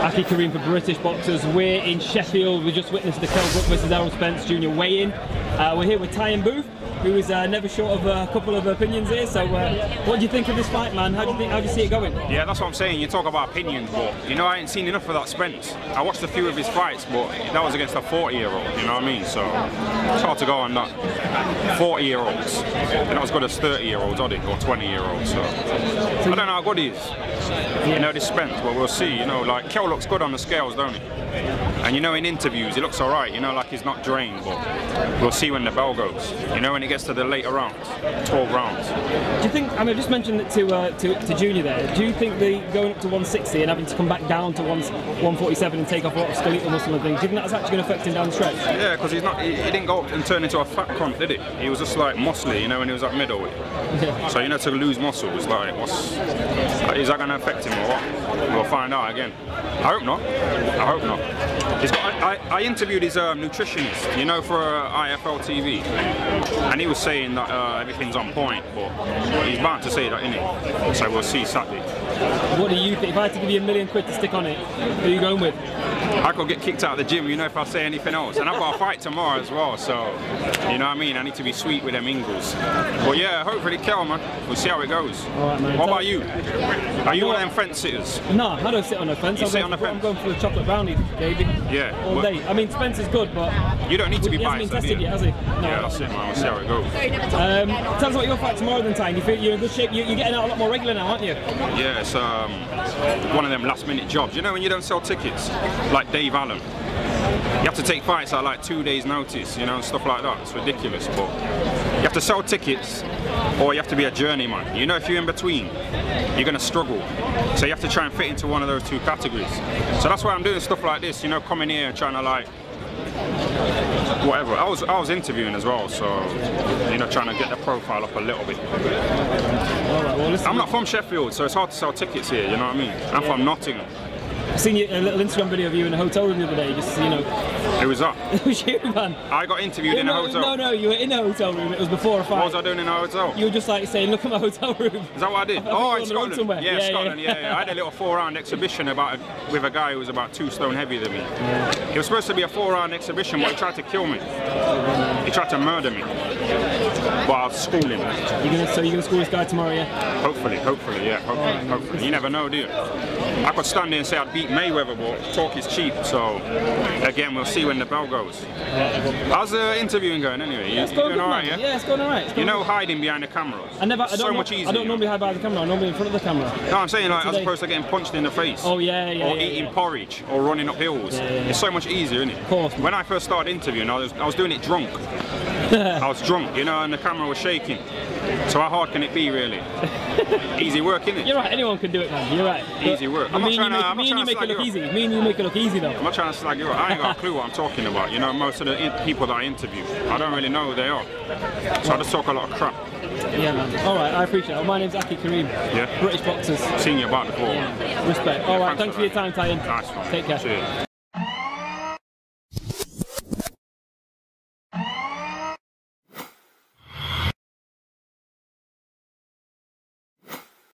Aky Karim for British Boxers. We're in Sheffield. We just witnessed the Kell Brook versus Errol Spence Jr. weigh-in. Uh, we're here with Tyan Booth, who is uh, never short of a couple of opinions here. So, uh, what do you think of this fight, man? How do you think? How do you see it going? Yeah, that's what I'm saying. You talk about opinions, but you know I ain't seen enough of that Spence. I watched a few of his fights, but that was against a 40-year-old. You know what I mean? So it's hard to go on that. 40-year-olds, and not as good as 30-year-olds, are they? Or 20-year-olds. So I don't know how good he is. You know this Spence, but we'll see. You know, like Kell looks good on the scales, don't he? And you know, in interviews, he looks all right. You know, like he's not drained, but we'll see when the bell goes. You know, when it gets to the later rounds, 12 rounds. Do you think? I mean, I just mentioned it to, uh, to to Junior there. Do you think the going up to 160 and having to come back down to 1, 147 and take off a lot of skeletal muscle and things? Do you think that's actually going to affect him down the stretch? Yeah, because he's not. He, he didn't go up and turn into a fat cunt, did he? He was just like muscly, you know, when he was at middleweight. Yeah. So you know, to lose muscle was like, what's is that going to affect him or what? We'll find out again. I hope not. I hope not. He's got, I, I interviewed his um, nutritionist, you know, for uh, IFL TV, and he was saying that uh, everything's on point, but he's bound to say that, isn't he? So we'll see Saturday. What do you think? If I had to give you a million quid to stick on it, who are you going with? I could get kicked out of the gym, you know, if I say anything else. And I've got a fight tomorrow as well, so you know what I mean. I need to be sweet with them Ingles. But yeah, hopefully Kell, man. We'll see how it goes. All right, man. What about you? Are you one of them fence sitters? No, I don't sit on the fence. You I'm, sit on the for, I'm going for the chocolate brownie, baby. Yeah. All Well, day. I mean, Spencer's good, but You don't need to be he hasn't been tested yet, has he? No. Yeah, that's it, man. We'll see how it goes. Um, tell us about your fight tomorrow then, Tyan. You feel you're in good shape. You- You're getting out a lot more regular now, aren't you? Yeah, it's um, one of them last minute jobs. You know when you don't sell tickets, like Dave Allen. You have to take fights at like two days notice, you know, and stuff like that. It's ridiculous, but you have to sell tickets or you have to be a journeyman. You know, if you're in between, you're gonna struggle. So you have to try and fit into one of those two categories. So that's why I'm doing stuff like this, you know, coming here and trying to like whatever. I was I was interviewing as well, so you know, trying to get the profile up a little bit. Right. Well. I'm not from Sheffield, so it's hard to sell tickets here. You know what I mean? I'm from Nottingham. I seen you, a little Instagram video of you in a hotel room the other day. Just you know, Who was that? it was you, man. I got interviewed in a hotel. No, no, you were in a hotel room. It was before a fight. What was I doing in a hotel? You were just like saying, "Look at my hotel room." Is that what I did? I oh, in on the road Scotland. Yeah, Yeah, Scotland. yeah. Yeah, yeah. I had a little four-round exhibition about a, with a guy who was about two stone heavier than me. It was supposed to be a four-round exhibition, but he tried to kill me. He tried to murder me. But I was schooling. You're gonna, so you're gonna school this guy tomorrow, yeah? Hopefully, hopefully, yeah, hopefully, hopefully. You never know, do you? I could stand there and say I'd beat Mayweather, but talk is cheap. So again, we'll see when the bell goes. How's the interviewing going anyway? You, It's going all right, yeah? Yeah, it's going alright. You know, hiding behind the camera. I never. I don't, so know- much easier. I don't normally hide behind the camera. I'm normally in front of the camera. No, I'm saying like as opposed to getting punched in the face. Oh yeah, yeah. or yeah, eating yeah. porridge or running up hills. Yeah, yeah, yeah. It's so much easier, isn't it? Of course. When I first started interviewing, I was, I was doing it drunk. I was drunk, you know, and the camera was shaking. So how hard can it be, really? Easy work, innit? You're right. Anyone can do it, man. You're right. Easy work. I'm me not and you trying to- make, I'm not trying to make it look easy. Me and you make it look easy, though. I'm not trying to slag you up. I ain't got a clue what I'm talking about. You know, most of the people that I interview, I don't really know who they are. So I just talk a lot of crap. Yeah, man. All right, I appreciate it. My name's Aky Karim. Yeah. British boxers. Seen you about before. Respect. All right, thanks thanks for for your time. Tyan. Nice one. Take care. Cheers.